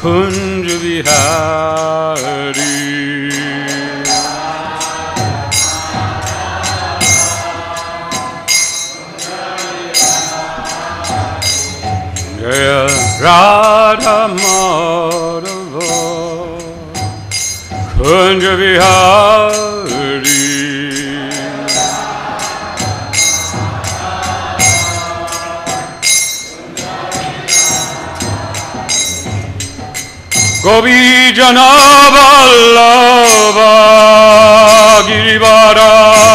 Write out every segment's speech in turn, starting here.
Kunja Vihari. Jaya Radha Kunja Vihari গোবিজনবল্লভা গিরিবারাধারী।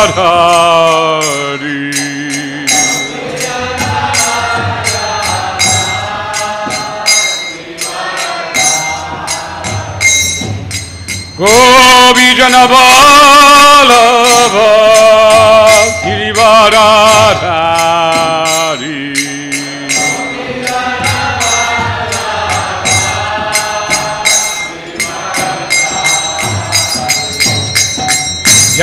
গোবিজনবল্লভা গিরিবারাধারী।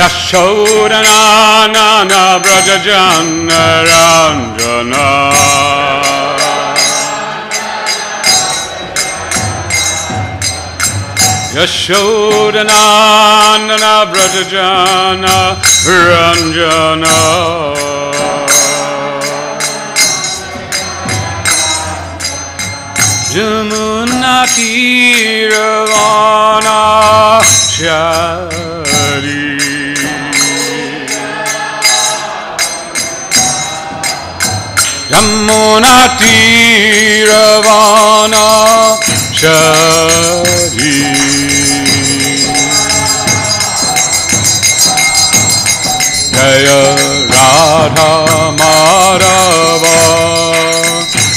Yashodanana Brajajana Ranjana. Yashodanana Brajajana Ranjana. Jamuna Tiravana Jamuna Tiravana Chari Jaya Radha Madhava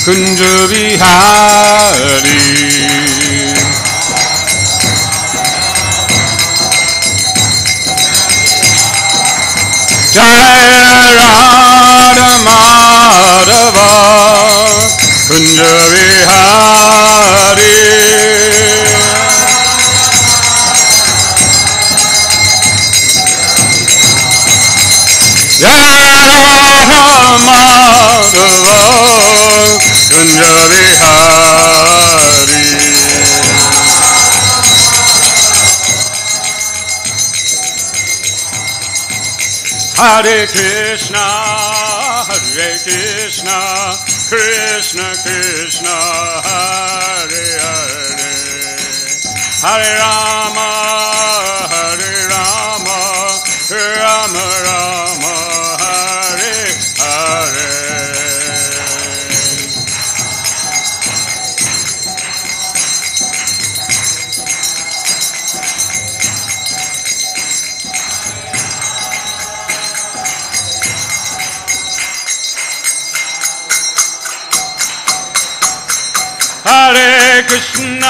Kunja Vihari Jaya Radha Madhava Kunja Vihari Madhava Kunja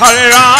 Hare, Rama,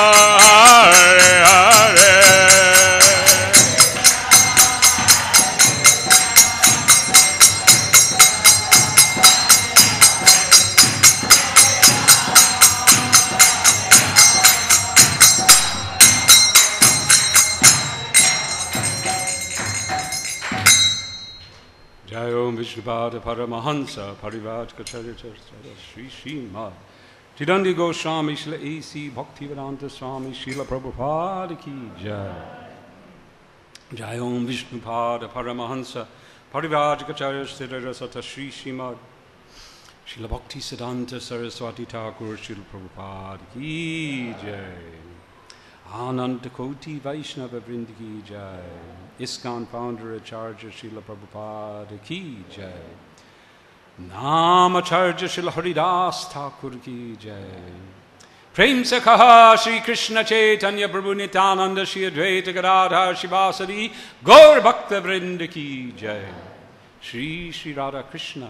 Vishnupada Paramahansa Parivajkacharya Sri Srimad Chidandi Goswami Shila A.C. Bhaktivedanta Swami Srila Prabhupada Ki Jai Jai Om Vishnupada Paramahansa Parivajkacharya Sri Sri Srimad Srila Bhakti Siddhanta Saraswati Thakur Srila Prabhupada Ki Jai Anand Koti Vaishnava Vrindaki Jai ISKCON founder Acharya Srila Prabhupada Ki Jai Namacharya Srila Haridas Thakur Ki Jai Prem se kaha Shri Krishna Chaitanya Prabhu Nityananda Shri Advaita Gadadhar Srivasadi Gaur Bhakta Vrinda Ki Jai Shri Shri Radha Krishna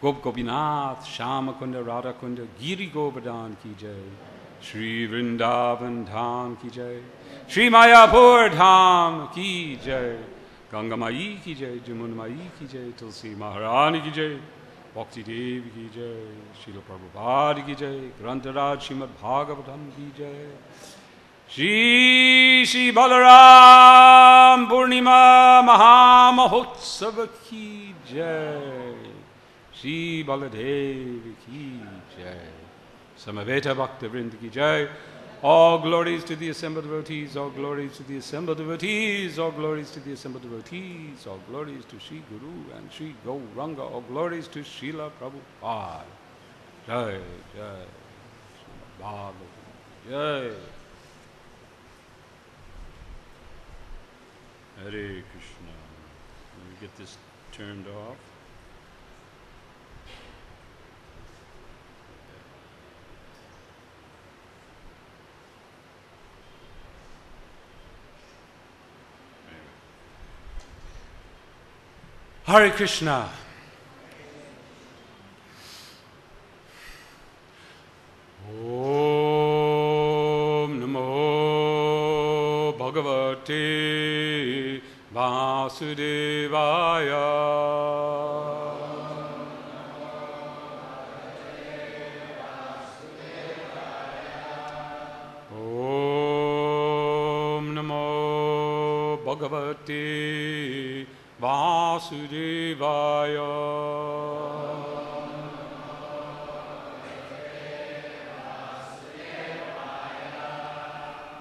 Gop Gopinath Shama Kunda Radha Kunda Giri Govardhan Ki Jai Shri Vrindavan Dham Ki Jai Shri Mayapur Dham Ki Jai Ganga Mai Ki Jai Jamun Mai Ki Jai Tulsi Maharani Ki Jai Bhakti Devi Ki Jai Srila Prabhupada Ki Jai Grantaraj Srimad Bhagavatam Ki Jai Shri Shri Balaram Purnima Mahamahotsav Ki Jai Shri Baladev Ki Jai Samaveta Bhakta Vrinda Ki Jai all glories to the assembled devotees, all glories to the assembled devotees, all glories to the assembled devotees, all glories to Sri Guru and Sri Gauranga, all glories to Srila Prabhupada. Jai, Jai, Srila Jai. Hare Krishna. Let me get this turned off. Hare Krishna. Om Namo Bhagavate Vasudevaya. Bhagavate Vasudevaya.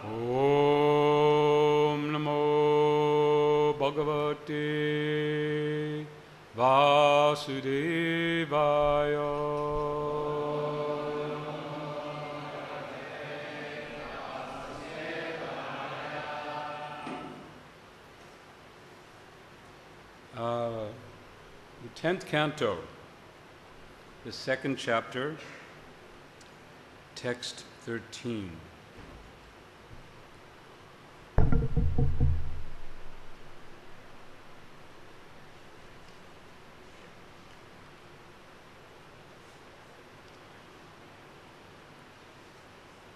Om Namo Bhagavate Vasudevaya. Canto, the second chapter, text 13.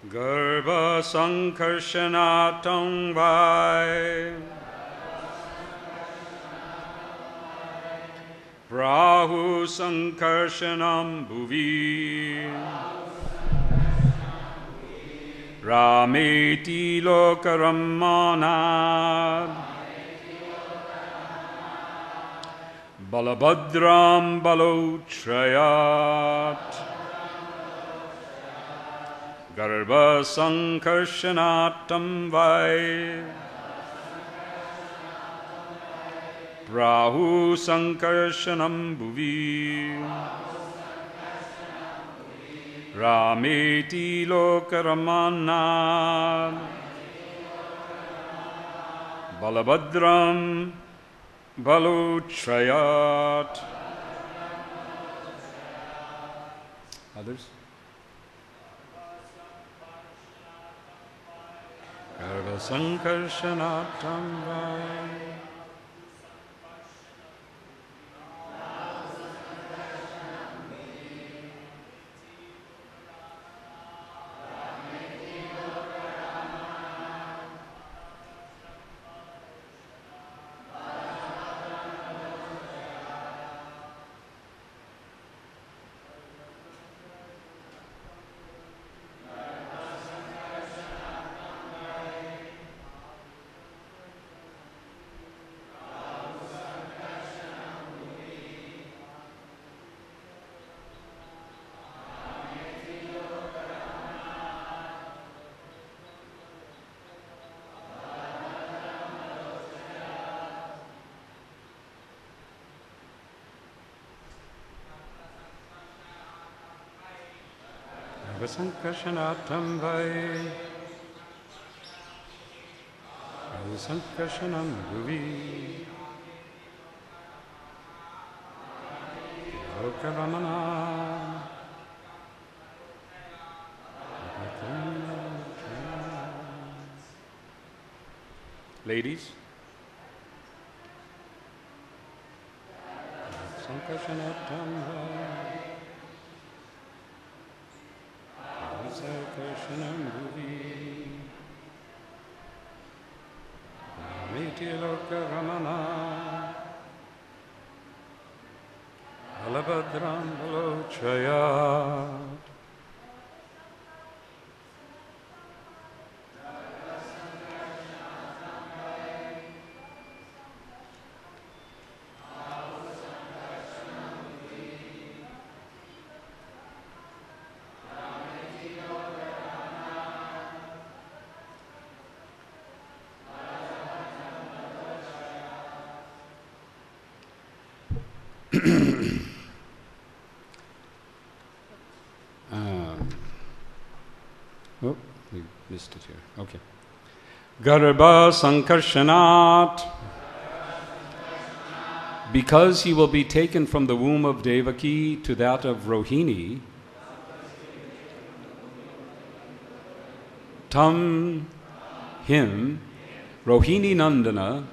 Garba Sankarsanatam Vai. Rahu Sankarshanam Bhuvi. Rameti Lokaramana Balabhadram Balotrayat Garba Sankarshanatam Vai Rahu Sankarshanam Bhuvi Rameti Lokaramana Balabhadram Balotrayat Others? Garva Sankarshanatam Vai Sankarsanatam vai. Sankarshanam bhuvi Lokaramana Ladies. Sankarsanatam vai Bhuvi Amiti Lokaramana Balabhadram Balochaya Um, oh, we missed it here. Okay. Garbha Sankarshanat. Because he will be taken from the womb of Devaki to that of Rohini, Tam, him, Rohini Nandana,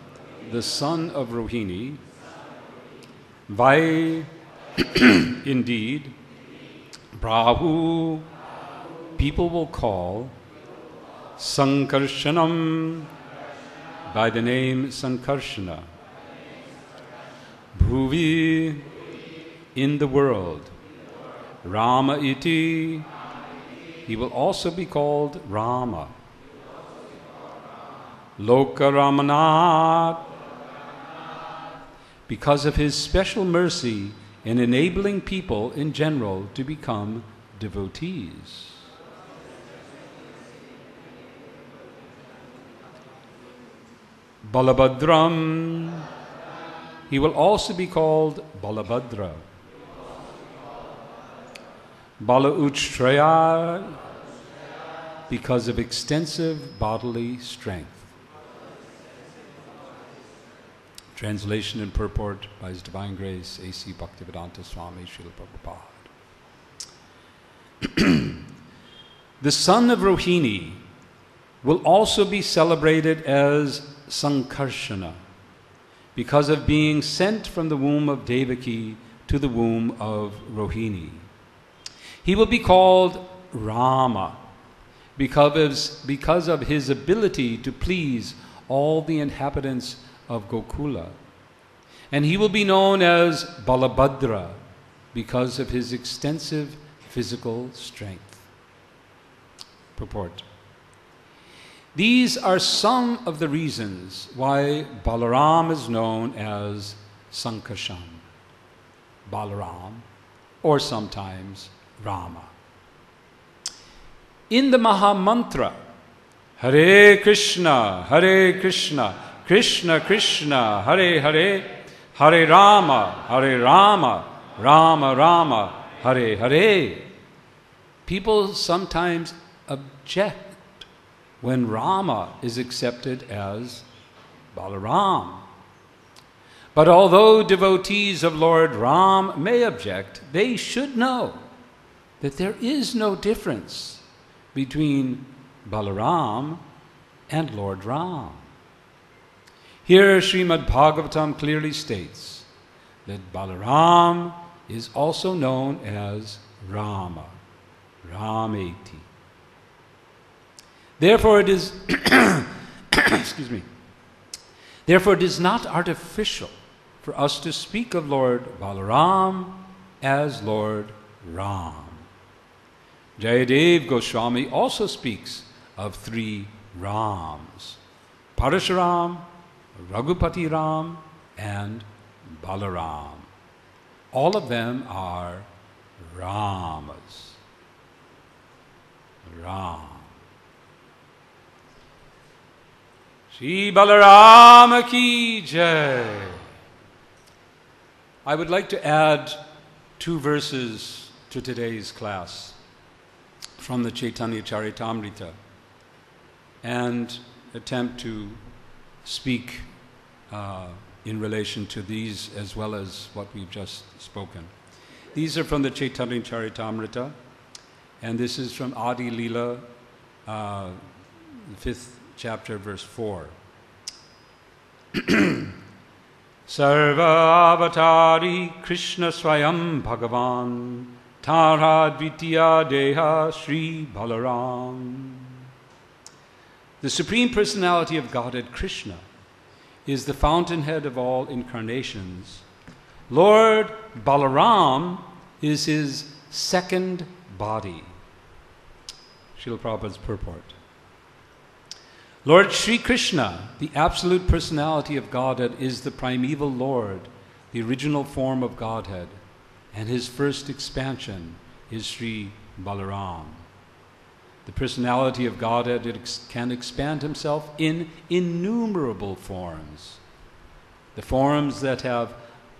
the son of Rohini, Vai, indeed, Brahu, people will call Sankarshanam by the name Sankarshana. Bhuvi, in the world. Rama iti, he will also be called Rama. Lokaramanat, because of his special mercy in enabling people in general to become devotees. Balabhadram, he will also be called Balabhadra. Bala Uchtraya, because of extensive bodily strength. Translation and purport by His Divine Grace, A.C. Bhaktivedanta Swami Srila Prabhupada. the son of Rohini will also be celebrated as Sankarshana because of being sent from the womb of Devaki to the womb of Rohini. He will be called Rama because, because of his ability to please all the inhabitants of Gokula. And he will be known as Balabhadra because of his extensive physical strength. Purport. These are some of the reasons why Balaram is known as Sankarshan, Balaram, or sometimes Rama. In the Maha Mantra, Hare Krishna, Hare Krishna, Krishna Krishna, Hare Hare, Hare Rama, Hare Rama, Rama Rama, Hare Hare. People sometimes object when Rama is accepted as Balaram. But although devotees of Lord Ram may object, they should know that there is no difference between Balaram and Lord Ram. Here, Srimad Bhagavatam clearly states that Balaram is also known as Rama, Rameti. Therefore, it is, excuse me, therefore, it is not artificial for us to speak of Lord Balaram as Lord Ram. Jayadev Goswami also speaks of three Rams Parashuram, Raghupati Ram, and Balaram. All of them are Ramas. Ram. Shri Balarama ki jai. I would like to add two verses to today's class. from the Chaitanya Charitamrita and attempt to speak uh, in relation to these as well as what we've just spoken. These are from the Chaitanya Charitamrita, and this is from Adi Lila, uh, fifth chapter, verse 4. Sarva avatari Krishna Swayam Bhagavan Tara Dvitiya Deha Sri Balaram. The Supreme Personality of Godhead, Krishna, is the fountainhead of all incarnations. Lord Balaram is his second body. Srila Prabhupada's purport. Lord Sri Krishna, the absolute personality of Godhead, is the primeval Lord, the original form of Godhead, and his first expansion is Sri Balaram. The personality of Godhead can expand himself in innumerable forms. The forms that have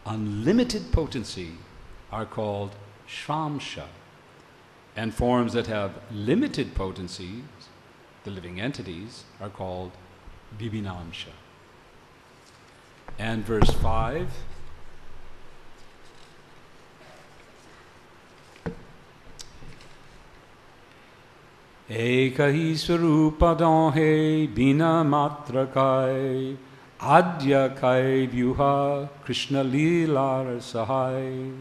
unlimited potency are called Svamsa, and forms that have limited potency the living entities, are called Vibhinamsha. And verse 5 एक ही स्वरूप हे बिना मात्र काय आद्य काय व्यूहा कृष्ण लीलार सहाय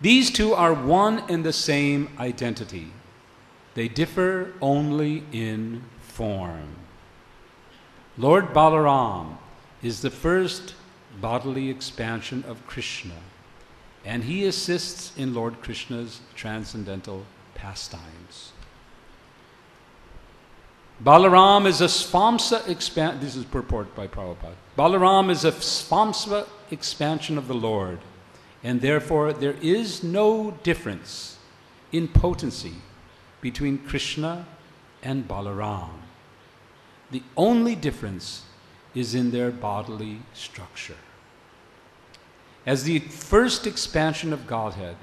These two are one and the same identity. They differ only in form. Lord Balaram is the first bodily expansion of Krishna, and he assists in Lord Krishna's transcendental pastimes. Balaram is a svamsa expansion. This is purport by Prabhupada. Balaram is a svamsa expansion of the Lord, and therefore there is no difference in potency between Krishna and Balaram. The only difference is in their bodily structure. As the first expansion of Godhead,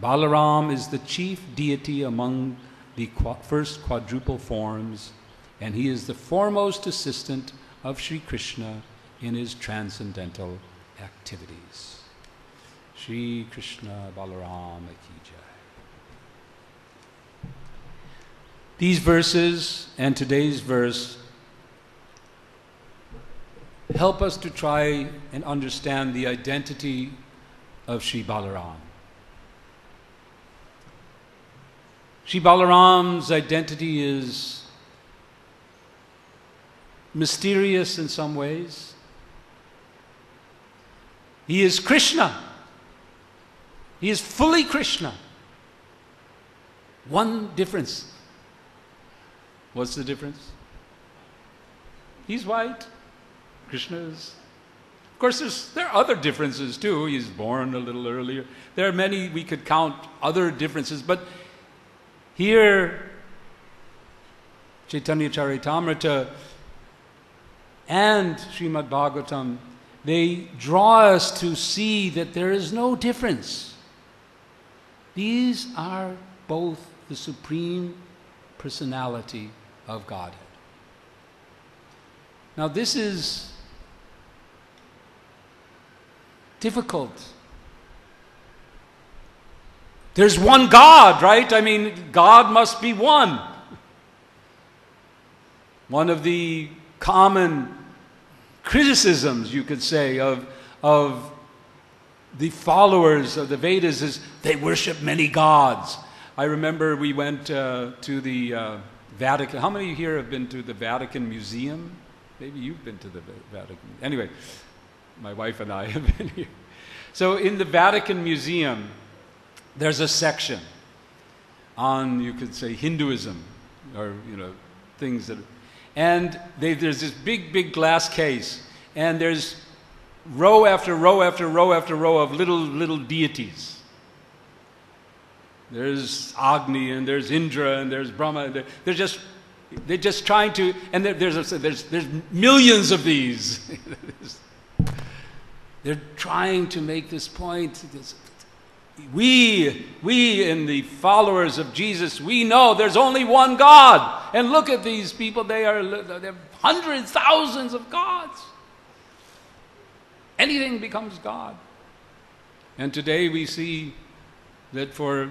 Balaram is the chief deity among the qu- first quadruple forms, and he is the foremost assistant of Sri Krishna in his transcendental activities. Sri Krishna Balaram Ki These verses and today's verse help us to try and understand the identity of Sri Balaram. Sri Balaram's identity is mysterious in some ways. He is Krishna. He is fully Krishna. One difference What's the difference? He's white. Krishna is. Of course, there are other differences too. He's born a little earlier. There are many, we could count other differences, but here, Chaitanya Charitamrita and Srimad Bhagavatam, they draw us to see that there is no difference. These are both the Supreme Personality of Godhead. Now, this is difficult. There's one God, right? I mean, God must be one. One of the common criticisms, you could say, of, of the followers of the Vedas is they worship many gods. I remember we went uh, to the uh, Vatican. How many of you here have been to the Vatican Museum? Maybe you've been to the Vatican. Anyway, my wife and I have been here. So, in the Vatican Museum, there's a section on, you could say, Hinduism, or, you know, things that. And they, there's this big, big glass case, and there's row after row after row after row of little, little deities. There's Agni and there's Indra and there's Brahma. They're, they're just they're just trying to, and there's there's there's millions of these. they're trying to make this point. We, we in the followers of Jesus, we know there's only one God. And look at these people, they are they have hundreds, thousands of gods. Anything becomes God. And today we see that for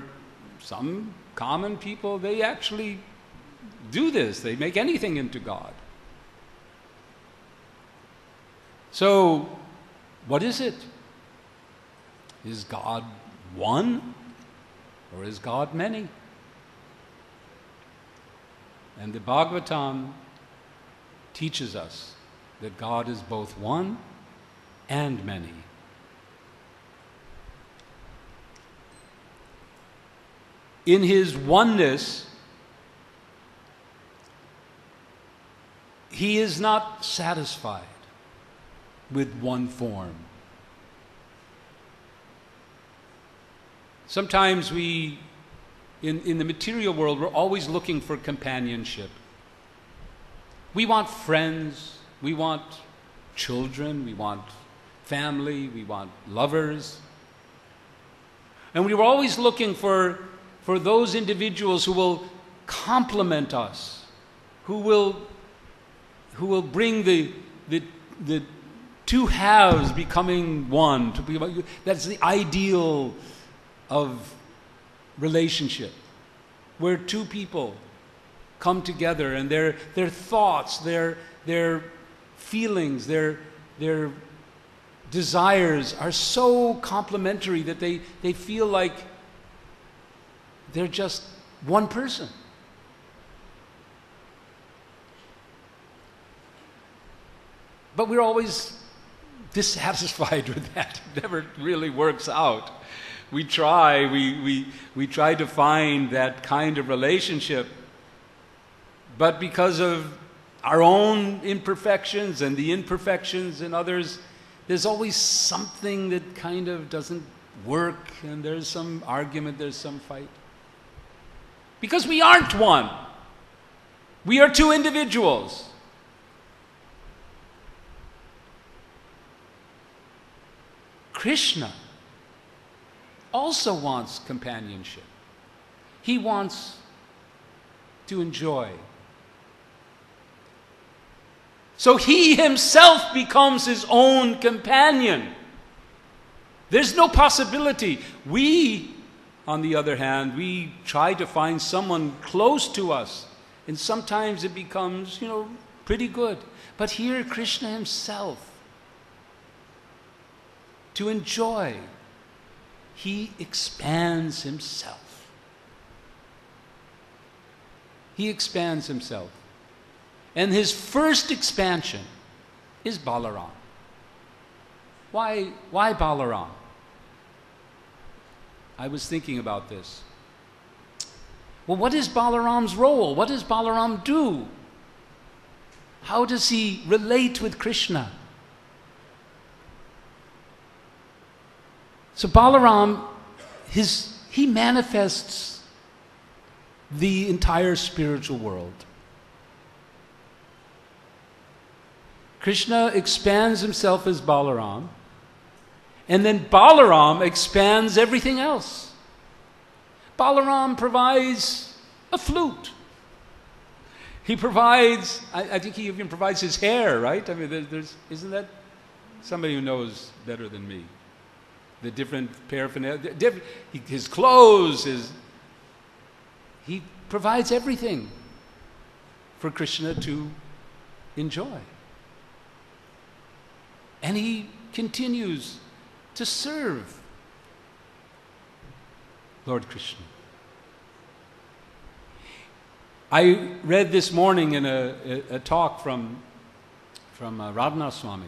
some common people, they actually do this. They make anything into God. So, what is it? Is God one or is God many? And the Bhagavatam teaches us that God is both one and many. In his oneness, he is not satisfied with one form. Sometimes we, in, in the material world, we're always looking for companionship. We want friends, we want children, we want family, we want lovers. And we were always looking for, for those individuals who will complement us, who will, who will bring the, the, the two halves becoming one. That's the ideal of relationship, where two people come together and their, their thoughts, their, their feelings, their, their desires are so complementary that they, they feel like they're just one person. But we're always dissatisfied with that. It never really works out we try, we, we, we try to find that kind of relationship. But because of our own imperfections and the imperfections in others, there's always something that kind of doesn't work, and there's some argument, there's some fight. Because we aren't one, we are two individuals. Krishna also wants companionship. He wants to enjoy. So he himself becomes his own companion. There's no possibility. We, on the other hand, we try to find someone close to us, and sometimes it becomes, you know, pretty good. But here, Krishna himself, to enjoy he expands himself. He expands himself. And his first expansion is Balaram. Why, why Balaram? I was thinking about this. Well, what is Balaram's role? What does Balaram do? How does he relate with Krishna? So Balaram, his, he manifests the entire spiritual world. Krishna expands himself as Balaram, and then Balaram expands everything else. Balaram provides a flute. He provides, I, I think he even provides his hair, right? I mean, there, there's, isn't that somebody who knows better than me? The different paraphernalia, different, his clothes, his, he provides everything for Krishna to enjoy. And he continues to serve Lord Krishna. I read this morning in a, a, a talk from, from uh, Swami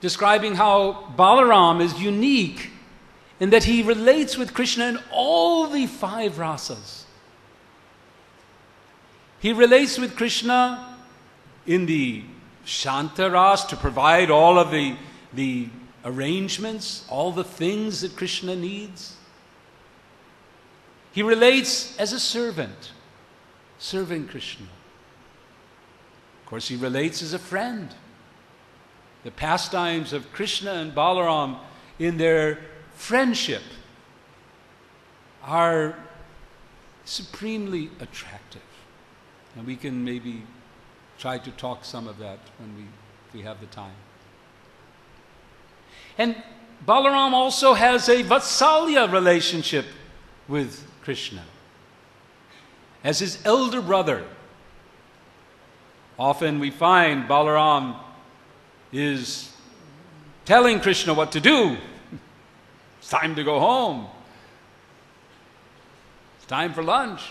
describing how Balaram is unique in that he relates with Krishna in all the five rasas. He relates with Krishna in the Shanta ras to provide all of the, the arrangements, all the things that Krishna needs. He relates as a servant, serving Krishna. Of course, he relates as a friend the pastimes of Krishna and Balaram in their friendship are supremely attractive. And we can maybe try to talk some of that when we, we have the time. And Balaram also has a Vatsalya relationship with Krishna. As his elder brother, often we find Balaram is telling Krishna what to do. It's time to go home. It's time for lunch.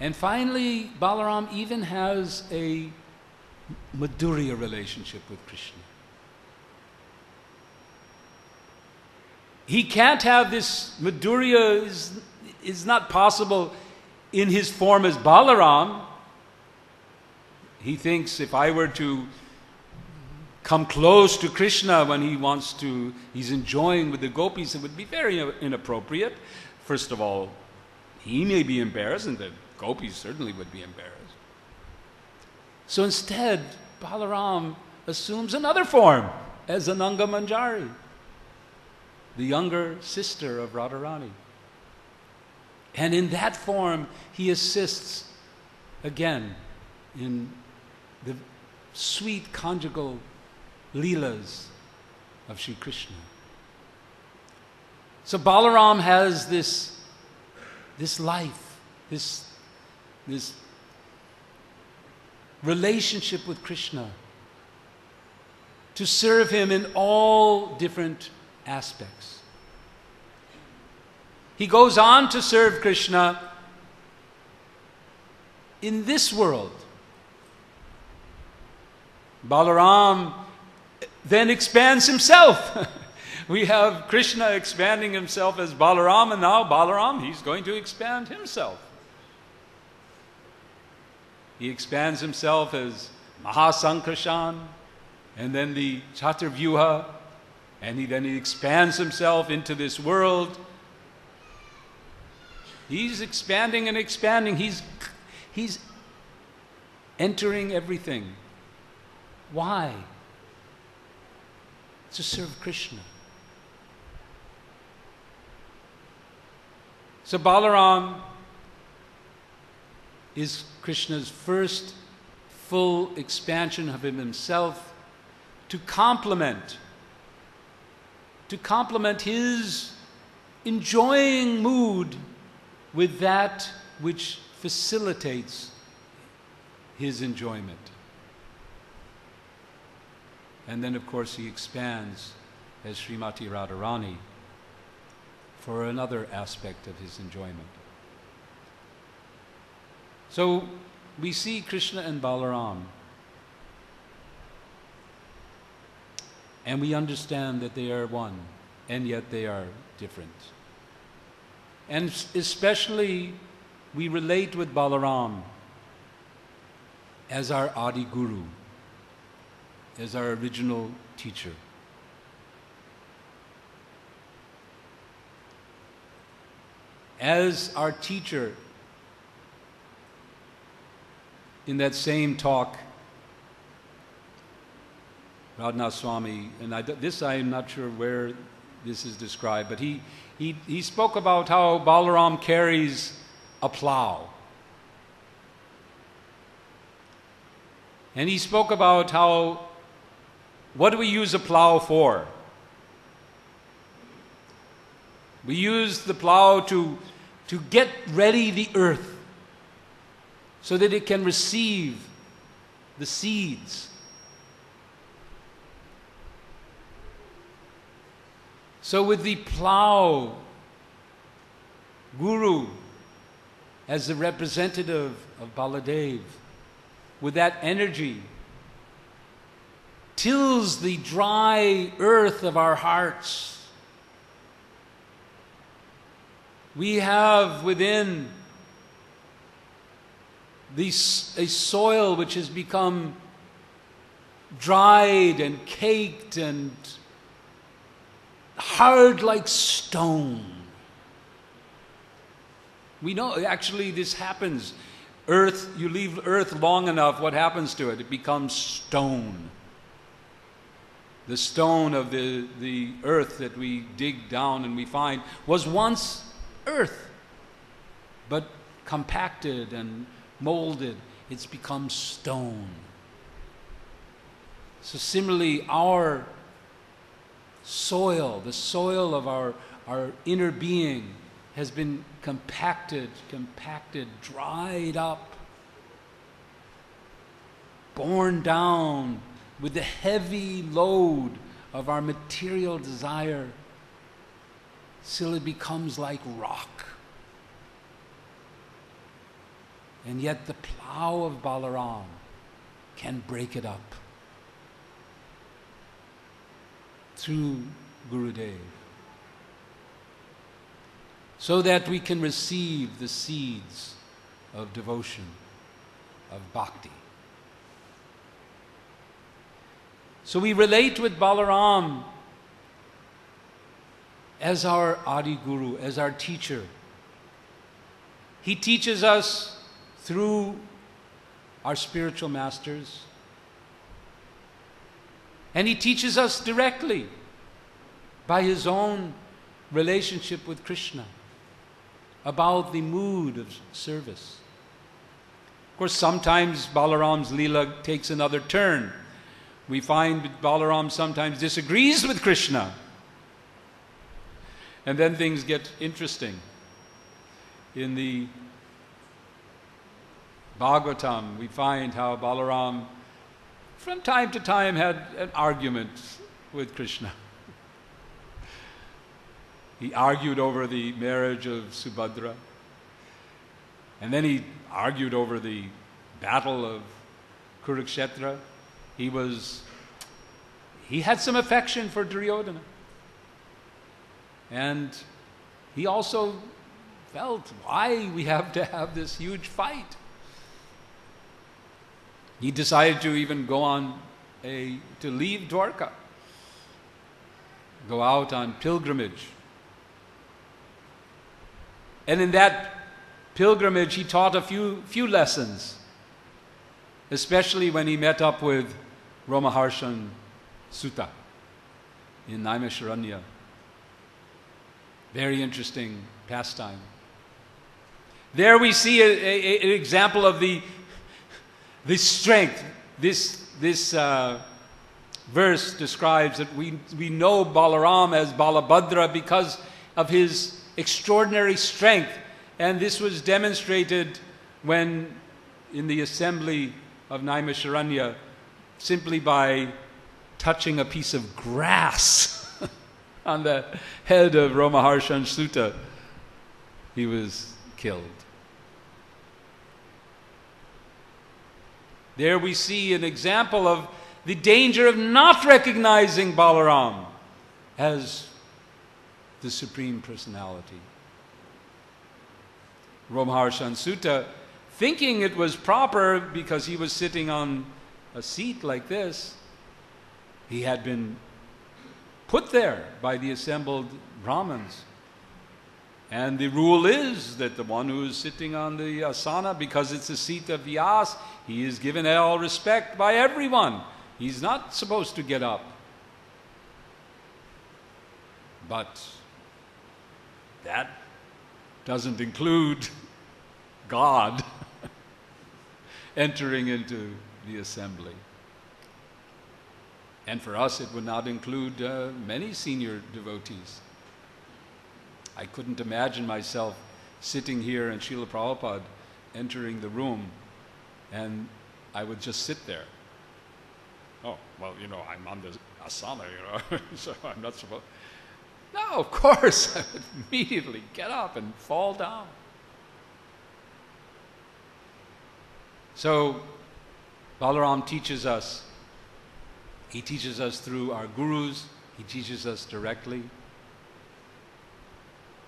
And finally, Balaram even has a Madhurya relationship with Krishna. He can't have this Madhurya is, is not possible in his form as Balaram. He thinks if I were to come close to Krishna when he wants to, he's enjoying with the gopis, it would be very uh, inappropriate. First of all, he may be embarrassed, and the gopis certainly would be embarrassed. So instead, Balaram assumes another form as Ananga Manjari, the younger sister of Radharani. And in that form, he assists again in the sweet conjugal leelas of Sri Krishna. So Balaram has this, this life, this, this relationship with Krishna to serve him in all different aspects. He goes on to serve Krishna in this world. Balaram then expands himself. we have Krishna expanding himself as Balaram, and now Balaram, he's going to expand himself. He expands himself as Mahasankarshan, and then the Chaturvyuha, and he, then he expands himself into this world. He's expanding and expanding. He's, he's entering everything. Why? To serve Krishna. So Balaram is Krishna's first full expansion of him himself to complement to complement his enjoying mood with that which facilitates his enjoyment. And then, of course, he expands as Srimati Radharani for another aspect of his enjoyment. So we see Krishna and Balaram. And we understand that they are one, and yet they are different. And especially, we relate with Balaram as our Adi Guru, as our original teacher. As our teacher in that same talk, Radhanath Swami, and I, this I am not sure where this is described, but he, he, he spoke about how Balaram carries a plow. And he spoke about how, what do we use a plow for? We use the plow to, to get ready the earth so that it can receive the seeds. So, with the plow, Guru, as the representative of Baladev, with that energy, tills the dry earth of our hearts. We have within this, a soil which has become dried and caked and hard like stone. We know actually this happens. Earth, you leave earth long enough, what happens to it? It becomes stone. The stone of the, the earth that we dig down and we find was once earth, but compacted and molded, it's become stone. So, similarly, our soil, the soil of our, our inner being, has been compacted, compacted, dried up, borne down with the heavy load of our material desire, till it becomes like rock. And yet, the plow of Balaram can break it up through Gurudev so that we can receive the seeds of devotion, of bhakti. So we relate with Balaram as our Adi Guru, as our teacher. He teaches us through our spiritual masters. And he teaches us directly by his own relationship with Krishna about the mood of service. Of course, sometimes Balaram's Leela takes another turn. We find Balaram sometimes disagrees with Krishna. And then things get interesting. In the Bhagavatam, we find how Balaram, from time to time, had an argument with Krishna. He argued over the marriage of Subhadra. And then he argued over the battle of Kurukshetra. He was, he had some affection for Duryodhana. And he also felt why we have to have this huge fight. He decided to even go on a, to leave Dwarka, go out on pilgrimage. And in that pilgrimage, he taught a few, few lessons, especially when he met up with Romaharshan Suta in Naimisharanya. Very interesting pastime. There we see a, a, an example of the this strength, this, this uh, verse describes that we, we know Balaram as Balabhadra because of his extraordinary strength. And this was demonstrated when, in the assembly of Naimisharanya, simply by touching a piece of grass on the head of Romaharshan Suta, he was killed. There we see an example of the danger of not recognizing Balaram as the Supreme Personality. Romaharshan Suta, thinking it was proper because he was sitting on a seat like this, he had been put there by the assembled Brahmins. And the rule is that the one who is sitting on the asana, because it's the seat of Vyas, he is given all respect by everyone. He's not supposed to get up. But that doesn't include God entering into the assembly. And for us, it would not include uh, many senior devotees. I couldn't imagine myself sitting here and Srila Prabhupada entering the room and I would just sit there. Oh, well, you know, I'm on the asana, you know, so I'm not supposed. No, of course, I would immediately get up and fall down. So, Balaram teaches us. He teaches us through our gurus, he teaches us directly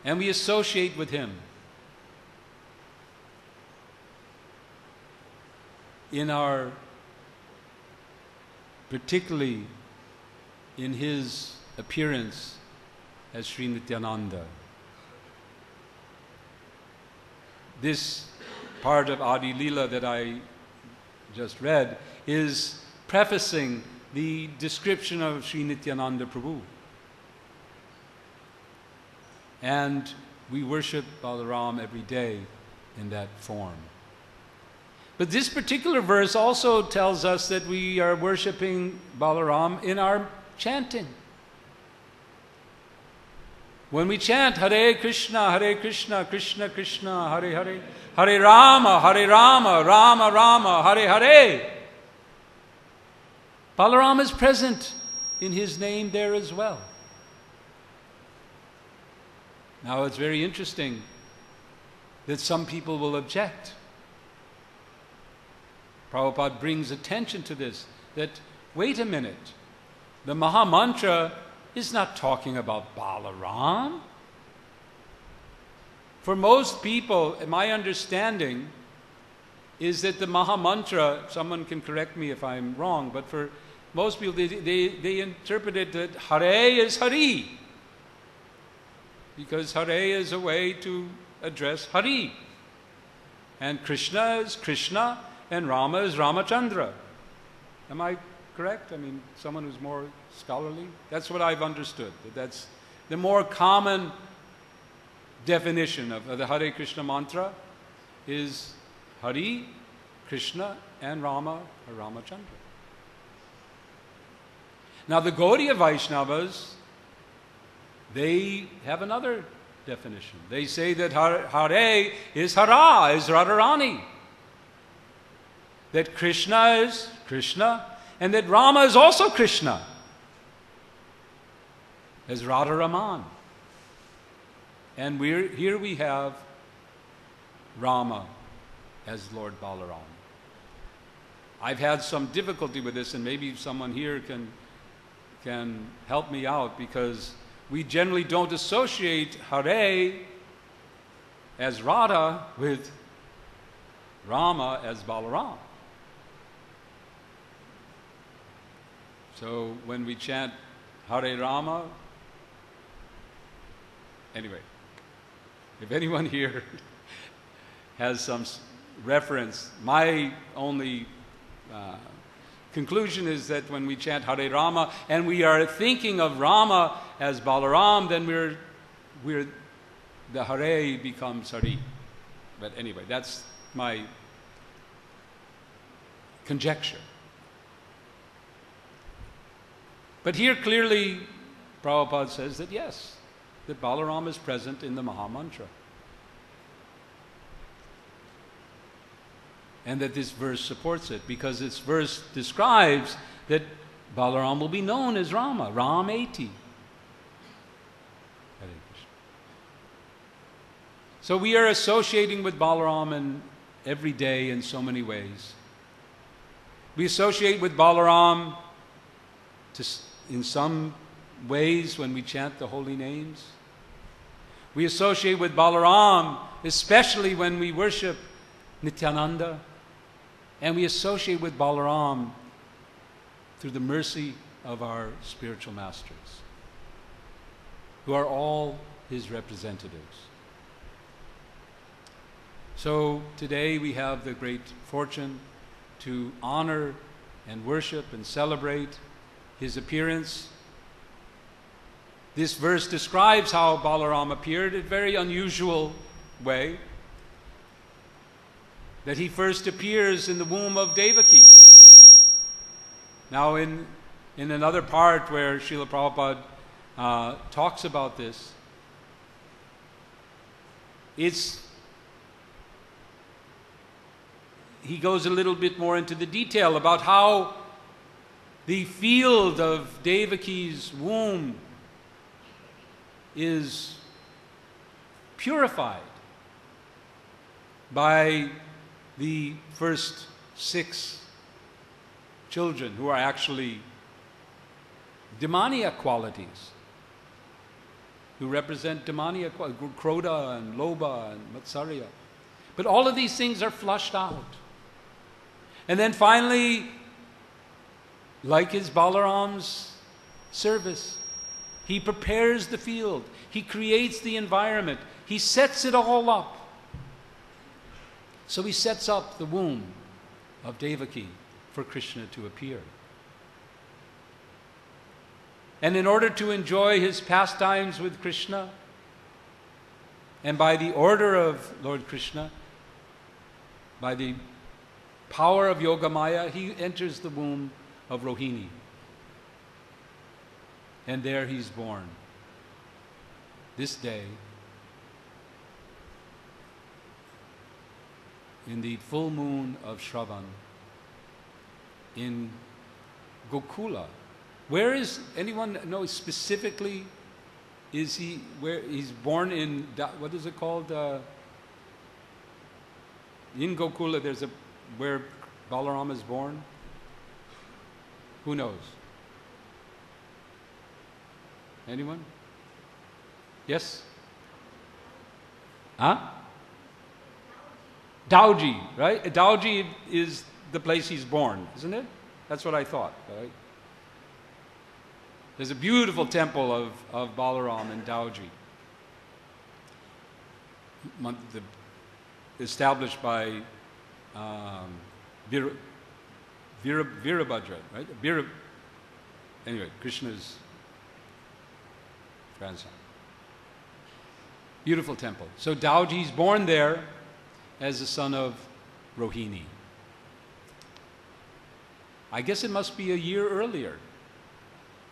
and we associate with him. In our, particularly in his appearance as Sri Nityananda. This part of Adi Lila that I just read is prefacing the description of Sri Nityananda Prabhu. And we worship Balaram every day in that form. But this particular verse also tells us that we are worshiping Balaram in our chanting. When we chant Hare Krishna, Hare Krishna, Krishna Krishna, Hare Hare, Hare Rama, Hare Rama, Rama Rama, Hare Hare, Balaram is present in his name there as well. Now it's very interesting that some people will object. Prabhupada brings attention to this that, wait a minute, the Maha Mantra is not talking about Balaram. For most people, my understanding is that the Maha Mantra, someone can correct me if I'm wrong, but for most people, they, they, they interpret it that Hare is Hari. Because Hare is a way to address Hari. And Krishna is Krishna, and Rama is Ramachandra. Am I correct? I mean, someone who's more scholarly? That's what I've understood. That that's the more common definition of, of the Hare Krishna mantra is Hari, Krishna, and Rama or Ramachandra. Now, the Gaudiya Vaishnavas, they have another definition. They say that Hare is Hara, is Radharani. That Krishna is Krishna, and that Rama is also Krishna, as Radharaman. And we're, here we have Rama as Lord Balaram. I've had some difficulty with this, and maybe someone here can can help me out because we generally don't associate Hare as Radha with Rama as Balaram. So when we chant Hare Rama, anyway, if anyone here has some reference, my only uh, conclusion is that when we chant Hare Rama and we are thinking of Rama as Balaram, then we're, we're the Hare becomes Hari. But anyway, that's my conjecture. But here clearly, Prabhupada says that yes, that Balaram is present in the Maha Mantra. and that this verse supports it because this verse describes that Balaram will be known as Rama, Ram Eti. So we are associating with Balaram in every day in so many ways. We associate with Balaram to, in some ways when we chant the holy names. We associate with Balaram, especially when we worship Nityananda. And we associate with Balaram through the mercy of our spiritual masters, who are all his representatives. So today we have the great fortune to honor and worship and celebrate his appearance. This verse describes how Balaram appeared in a very unusual way that he first appears in the womb of Devaki. Now, in, in another part where Srila Prabhupada uh, talks about this, it's he goes a little bit more into the detail about how the field of Devaki's womb is purified by the first six children who are actually demoniac qualities, who represent demoniac Krodha and Lobha and Matsarya. But all of these things are flushed out. And then finally, like his Balaram's service, he prepares the field, he creates the environment, he sets it all up. So he sets up the womb of Devaki for Krishna to appear. And in order to enjoy his pastimes with Krishna, and by the order of Lord Krishna, by the power of Yogamaya, he enters the womb of Rohini. And there he's born. This day, in the full moon of Shravan, in Gokula. Where is anyone know specifically? Is he where he's born in? What is it called? Uh, in Gokula, there's a where Balaram is born. Who knows? Anyone? Yes? Huh? Dauji, right? Dauji is the place he's born, isn't it? That's what I thought, right? There's a beautiful temple of, of Balaram in the, established by um, Vira, Vira, Virabhadra, right? Vira, anyway, Krishna's grandson. Beautiful temple. So Dauji's born there as the son of Rohini. I guess it must be a year earlier.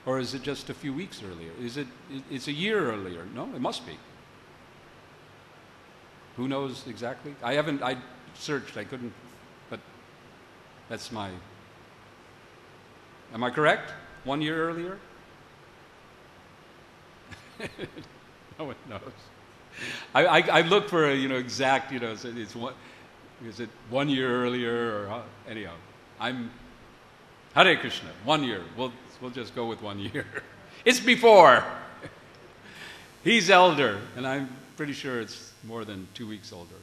Or is it just a few weeks earlier? Is it, it's a year earlier. No, it must be. Who knows exactly? I haven't, I searched, I couldn't, but that's my. Am I correct? One year earlier? No one knows. I, I, I look for a, you know, exact, you know, it's, one, is it one year earlier or, uh, anyhow. I'm, Hare Krishna, one year. We'll, we'll just go with one year. it's before. He's elder, and I'm pretty sure it's more than two weeks older.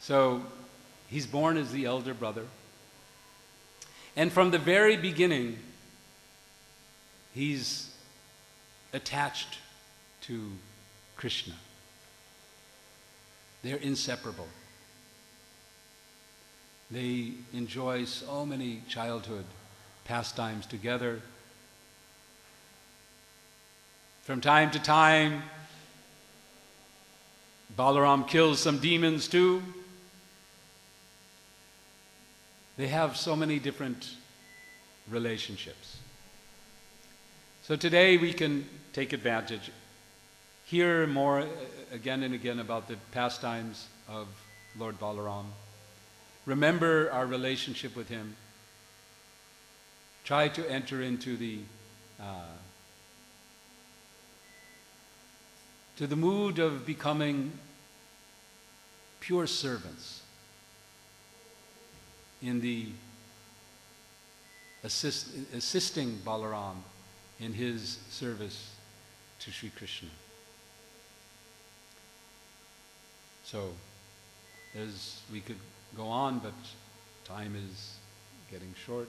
So he's born as the elder brother. And from the very beginning, he's attached to Krishna. They're inseparable. They enjoy so many childhood pastimes together. From time to time, Balaram kills some demons too. They have so many different relationships. So today we can take advantage hear more uh, again and again about the pastimes of Lord Balaram. Remember our relationship with him. Try to enter into the uh, to the mood of becoming pure servants in the assist, assisting Balaram in his service to Sri Krishna. So, as we could go on, but time is getting short.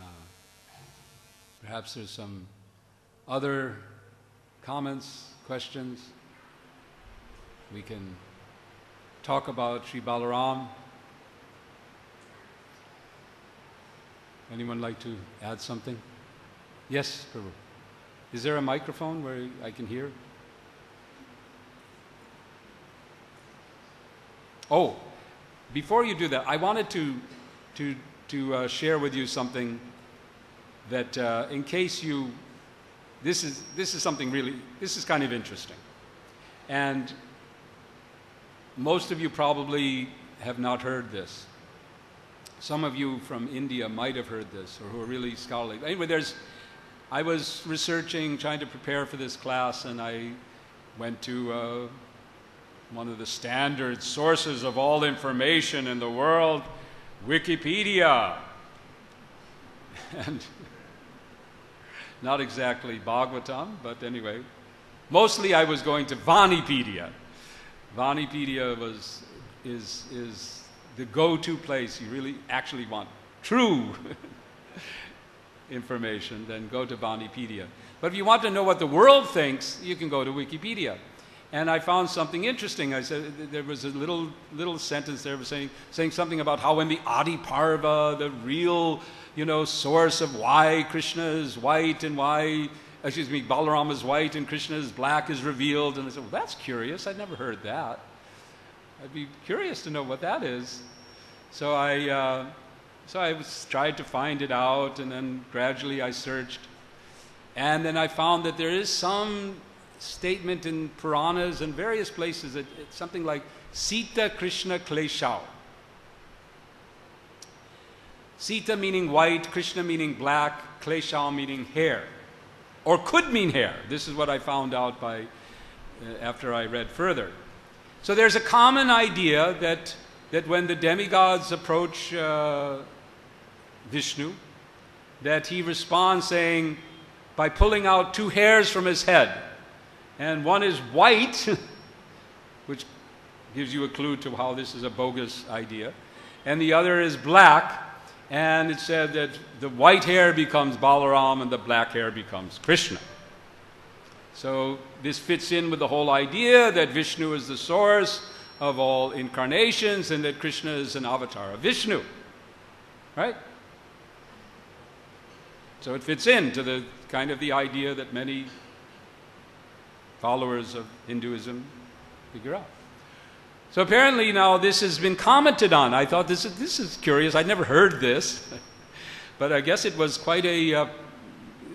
Uh, perhaps there's some other comments, questions. We can talk about Sri Balaram. Anyone like to add something? Yes, Prabhu. Is there a microphone where I can hear? Oh, before you do that, I wanted to, to, to uh, share with you something that, uh, in case you, this is, this is something really, this is kind of interesting. And most of you probably have not heard this. Some of you from India might have heard this, or who are really scholarly. Anyway, there's, I was researching, trying to prepare for this class, and I went to uh, one of the standard sources of all information in the world, Wikipedia. And not exactly Bhagavatam, but anyway, mostly I was going to Vanipedia. Vanipedia was, is, is the go to place you really actually want true information, then go to Vanipedia. But if you want to know what the world thinks, you can go to Wikipedia. And I found something interesting. I said there was a little little sentence there saying saying something about how when the Adi Parva, the real you know source of why Krishna is white and why excuse me Balaram is white and Krishna is black is revealed. And I said, well, that's curious. I'd never heard that. I'd be curious to know what that is. So I uh, so I was, tried to find it out, and then gradually I searched. And then I found that there is some statement in Puranas and various places that it's something like Sita Krishna Kleshau. Sita meaning white, Krishna meaning black, Kleshau meaning hair. Or could mean hair. This is what I found out by, uh, after I read further. So there's a common idea that, that when the demigods approach uh, Vishnu, that he responds saying, by pulling out two hairs from his head. And one is white, which gives you a clue to how this is a bogus idea. And the other is black, and it said that the white hair becomes Balaram and the black hair becomes Krishna. So this fits in with the whole idea that Vishnu is the source of all incarnations and that Krishna is an avatar of Vishnu. Right? So it fits into the kind of the idea that many followers of Hinduism figure out. So apparently now this has been commented on. I thought this is, this is curious. I'd never heard this. but I guess it was quite a, uh,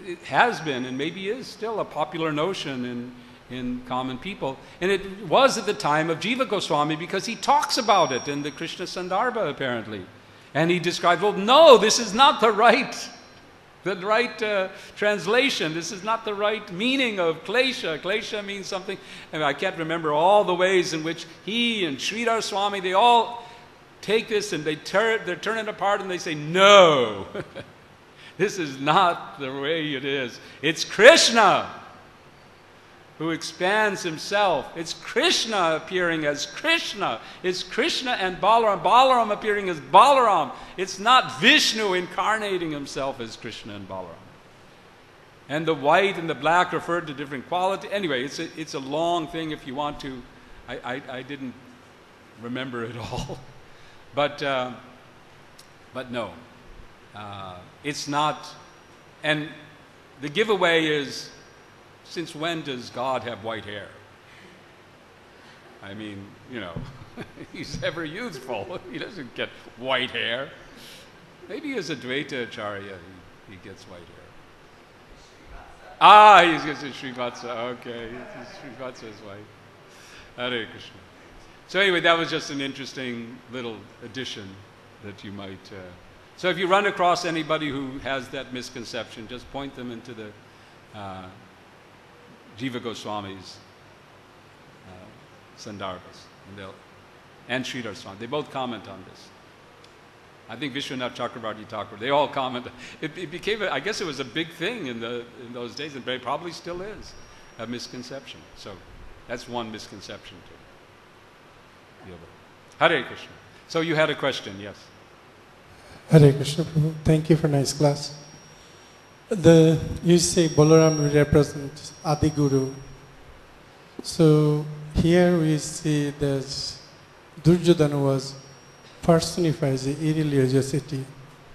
it has been and maybe is still a popular notion in, in common people. And it was at the time of Jiva Goswami because he talks about it in the Krishna Sandarbha apparently. And he describes, well, no, this is not the right the right uh, translation. This is not the right meaning of klesha. Klesha means something, and I can't remember all the ways in which he and Sridhar Swami, they all take this and they tear it, they turn it apart and they say, no, this is not the way it is. It's Krishna who expands himself. It's Krishna appearing as Krishna. It's Krishna and Balaram. Balaram appearing as Balaram. It's not Vishnu incarnating himself as Krishna and Balaram. And the white and the black referred to different quality. Anyway, it's a, it's a long thing if you want to. I, I, I didn't remember it all. but, uh, but no, uh, it's not. And the giveaway is since when does God have white hair? I mean, you know, he's ever youthful. He doesn't get white hair. Maybe as Advaita Acharya, he, he gets white hair. Ah, he's gets a Srivatsa. Okay, is white. Hare Krishna. So anyway, that was just an interesting little addition that you might. Uh, so if you run across anybody who has that misconception, just point them into the uh, Jiva Goswami's uh, Sandarbhas. And, and Sridhar Swami. They both comment on this. I think Vishwanath Chakravarti Thakur, they all comment. It, it became, a, I guess it was a big thing in, the, in those days, and probably still is, a misconception. So that's one misconception too. Hare Krishna. So you had a question, yes? Hare Krishna Prabhu. Thank you for nice class. The you say Balaram represents Adi Guru. So here we see that Duryodhana was personifies the irreligiosity,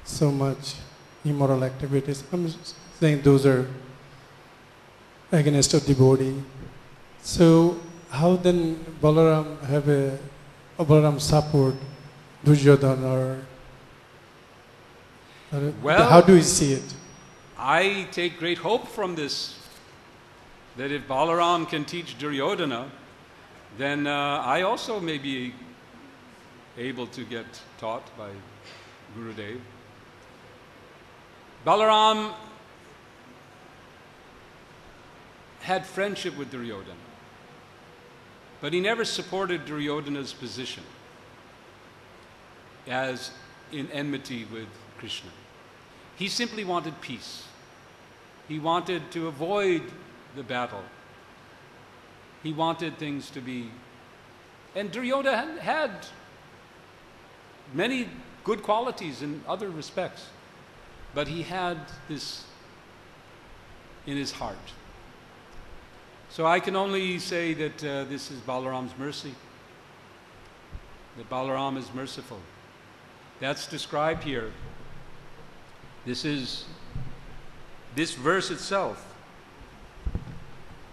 so much immoral activities. I'm saying those are against a devotee. So how then Balaram have a Balaram support Duryodhana or, or well, how do you see it? I take great hope from this that if Balaram can teach Duryodhana, then uh, I also may be able to get taught by Gurudev. Balaram had friendship with Duryodhana, but he never supported Duryodhana's position as in enmity with Krishna. He simply wanted peace. He wanted to avoid the battle. He wanted things to be. And Duryodhana had many good qualities in other respects, but he had this in his heart. So I can only say that uh, this is Balaram's mercy. That Balaram is merciful. That's described here. This is this verse itself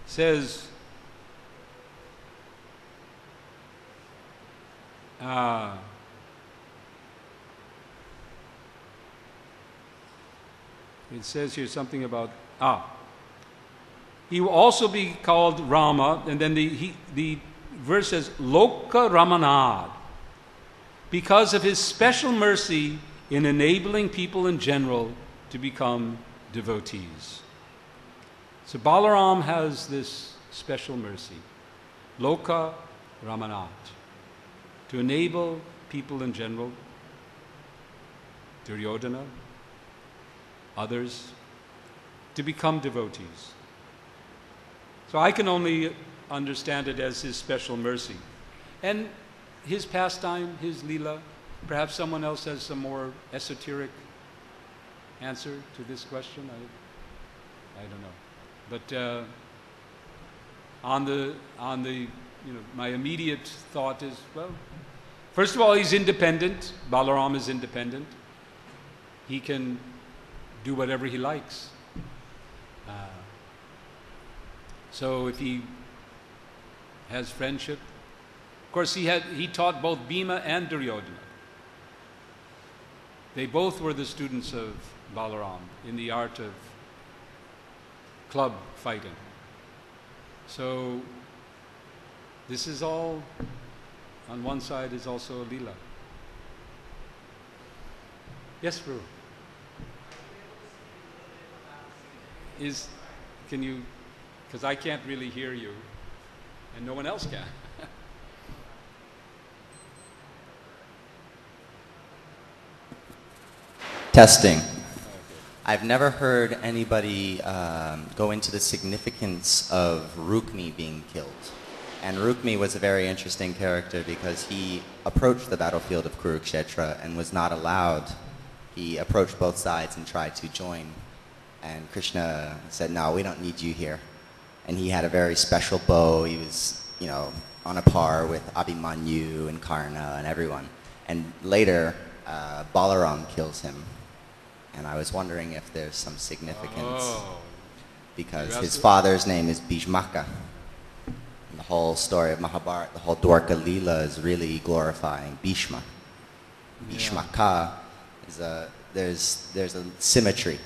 says uh, it says here something about ah he will also be called Rama, and then the, he, the verse says, Loka Ramanad, because of his special mercy in enabling people in general to become devotees. So Balaram has this special mercy, Loka Ramanat, to enable people in general, Duryodhana, others, to become devotees. So I can only understand it as his special mercy. And his pastime, his lila, perhaps someone else has some more esoteric answer to this question. I, I don't know. But uh, on the, on the, you know, my immediate thought is, well, first of all, he's independent. Balaram is independent. He can do whatever he likes. Uh, so if he has friendship, of course, he, had, he taught both Bhima and Duryodhana. They both were the students of Balaram in the art of club fighting. So this is all, on one side, is also a lila. Yes, Guru. Is, can you because I can't really hear you, and no one else can. Testing. I've never heard anybody um, go into the significance of Rukmi being killed. And Rukmi was a very interesting character because he approached the battlefield of Kurukshetra and was not allowed. He approached both sides and tried to join. And Krishna said, no, we don't need you here and he had a very special bow. He was, you know, on a par with Abhimanyu and Karna and everyone. And later, uh, Balaram kills him. And I was wondering if there's some significance Oh, because his father's name is Bhishmaka. And the whole story of Mahabharata, the whole Dwarka Leela is really glorifying Bhishma. Yeah. Is a, there's, there's a symmetry.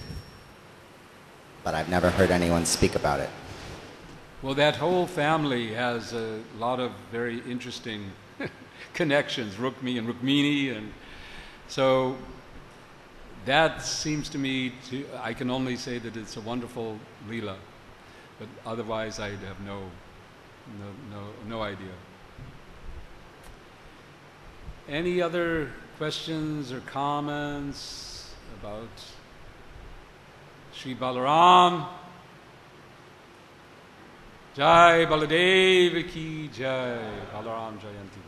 But I've never heard anyone speak about it. well, that whole family has a lot of very interesting connections, Rukmi and Rukmini, and so that seems to me to, I can only say that it's a wonderful lila, but otherwise I'd have no, no, no, no idea. Any other questions or comments about Sri Balaram? Jai Baladev ki jai. Balaram Jayanti.